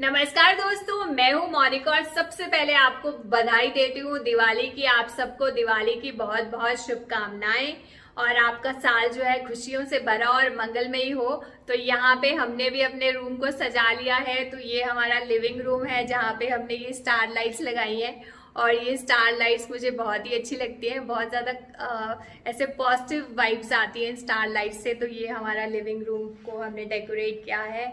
नमस्कार दोस्तों, मैं हूँ मोनिका और सबसे पहले आपको बधाई देती हूँ दिवाली की। आप सबको दिवाली की बहुत बहुत शुभकामनाएँ और आपका साल जो है खुशियों से भरा और मंगलमयी हो। तो यहाँ पे हमने भी अपने रूम को सजा लिया है। तो ये हमारा लिविंग रूम है जहाँ पे हमने ये स्टार लाइट्स लगाई हैं। और ये स्टार लाइट्स मुझे बहुत ही अच्छी लगती है। बहुत ज़्यादा ऐसे पॉजिटिव वाइब्स आती हैं स्टार लाइट से। तो ये हमारा लिविंग रूम को हमने डेकोरेट किया है।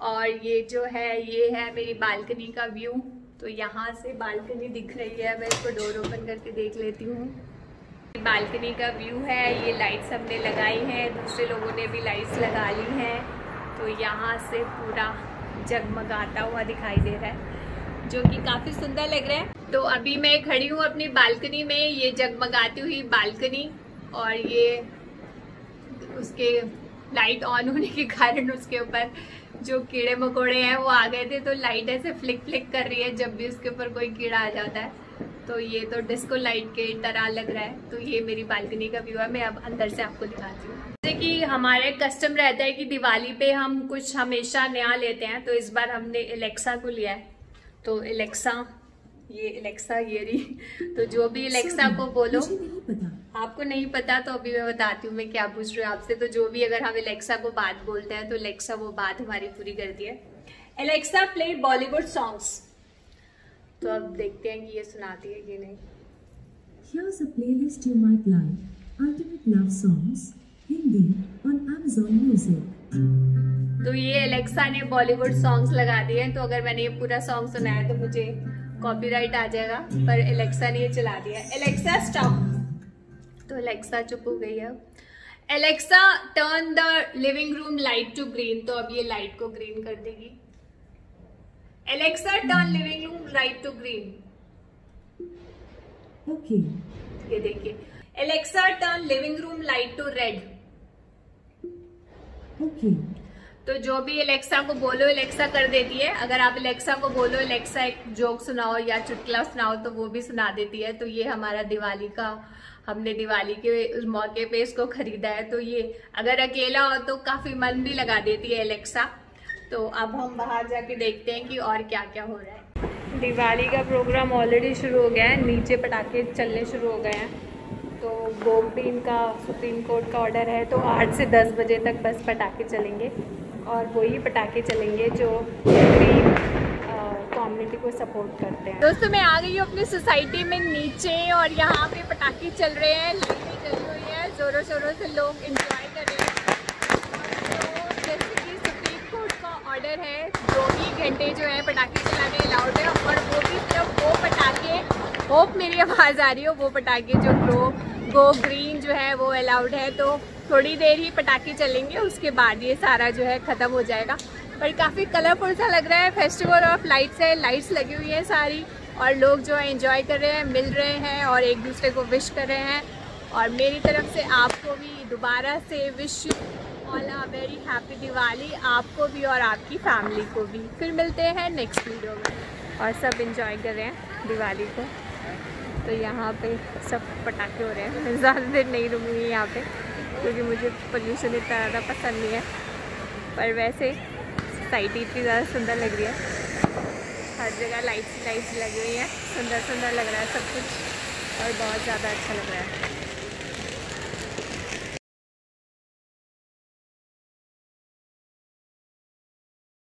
और ये जो है, ये है मेरी बालकनी का व्यू। तो यहाँ से बालकनी दिख रही है, मैं इसको डोर ओपन करके देख लेती हूँ। बालकनी का व्यू है, ये लाइट्स हमने लगाई हैं, दूसरे लोगों ने भी लाइट्स लगा ली हैं। तो यहाँ से पूरा जगमगाता हुआ दिखाई दे रहा है, जो कि काफ़ी सुंदर लग रहा है। तो अभी मैं खड़ी हूँ अपनी बालकनी में, ये जगमगाती हुई बालकनी और ये उसके लाइट ऑन होने के कारण उसके ऊपर जो कीड़े मकोड़े हैं, वो आ गए थे तो लाइट ऐसे फ्लिक फ्लिक कर रही है, जब भी उसके ऊपर कोई कीड़ा आ जाता है। तो ये तो डिस्को लाइट के तरह लग रहा है। तो ये मेरी बालकनी का व्यू है। मैं अब अंदर से आपको दिखाती हूँ। जैसे कि हमारे कस्टम रहता है कि दिवाली पे हम कुछ हमेशा नया लेते हैं तो इस बार हमने एलेक्सा को लिया है। तो एलेक्सा ये एलेक्सा ये रही तो जो भी एलेक्सा को बोलो। आपको नहीं पता तो अभी मैं बताती हूँ मैं क्या पूछ रही हूँ आपसे। तो जो भी अगर हम एलेक्सा को बात बोलते हैं तो एलेक्सा वो बात हमारी पूरी करती है। एलेक्सा प्ले बॉलीवुड सॉन्ग्स तो अब देखते हैं कि ये सुनाती है कि नहीं। Here's a playlist you might like. Ultimate Love Songs, Hindi on Amazon Music. तो ये एलेक्सा ने बॉलीवुड सॉन्ग्स लगा दिए हैं। तो अगर मैंने ये पूरा सॉन्ग सुनाया तो मुझे कॉपीराइट आ जाएगा पर एलेक्सा ने ये चला दिया एलेक्सा स्टॉप तो एलेक्सा चुप हो गई है Alexa turn the living room light to green तो अब ये लाइट को ग्रीन कर देगी। Alexa turn living room light to green Okay. ये देखिए। Alexa turn living room light to red. तो जो भी एलेक्सा को बोलो एलेक्सा कर देती है। अगर आप एलेक्सा को बोलो एलेक्सा एक जोक सुनाओ या चुटकुला सुनाओ तो वो भी सुना देती है। तो ये हमारा दिवाली का, हमने दिवाली के उस मौके पे इसको खरीदा है। तो ये अगर अकेला हो तो काफ़ी मन भी लगा देती है एलेक्सा तो अब हम बाहर जाके देखते हैं कि और क्या क्या हो रहा है। दिवाली का प्रोग्राम ऑलरेडी शुरू हो गया है। नीचे पटाखे चलने शुरू हो गए हैं। तो गोमटीन का सुप्रीम कोर्ट का ऑर्डर है। तो आठ से दस बजे तक बस पटाखे चलेंगे। और वही पटाखे चलेंगे जो गरीब कम्युनिटी को सपोर्ट करते हैं। दोस्तों, मैं आ गई हूँ अपनी सोसाइटी में नीचे और यहाँ पे पटाखे चल रहे हैं चली हुई है ज़ोरों शोरों से लोग इंजॉय कर रहे हैं। तो जैसे कि सुप्रीम कोर्ट का ऑर्डर है, दो ही घंटे जो है पटाखे चलाने अलाउड है और वो भी सिर्फ़ वो पटाखे होप मेरी आवाज़ आ रही हो, वो पटाखे जो ग्रो गो ग्रीन जो है वो अलाउड है तो थोड़ी देर ही पटाखे चलेंगे, उसके बाद ये सारा जो है ख़त्म हो जाएगा। पर काफ़ी कलरफुल सा लग रहा है फेस्टिवल ऑफ़ लाइट्स है लाइट्स लगी हुई है सारी, और लोग जो है एंजॉय कर रहे हैं, मिल रहे हैं, और एक दूसरे को विश कर रहे हैं। और मेरी तरफ़ से आपको भी दोबारा से wish all a very happy Diwali, आपको भी और आपकी फैमिली को भी। फिर मिलते हैं नेक्स्ट वीडियो में। और सब इंजॉय कर रहे हैं दिवाली को। तो यहाँ पे सब पटाखे हो रहे हैं। ज़्यादा देर नहीं रुकूँगी यहाँ पे। क्योंकि मुझे पोल्यूशन इतना ज़्यादा पसंद नहीं है। पर वैसे सोसाइटी इतनी ज़्यादा सुंदर लग रही है। हर जगह लाइट्स लाइट्स लगी हुई हैं। सुंदर सुंदर लग रहा है सब कुछ। और बहुत ज़्यादा अच्छा लग रहा है।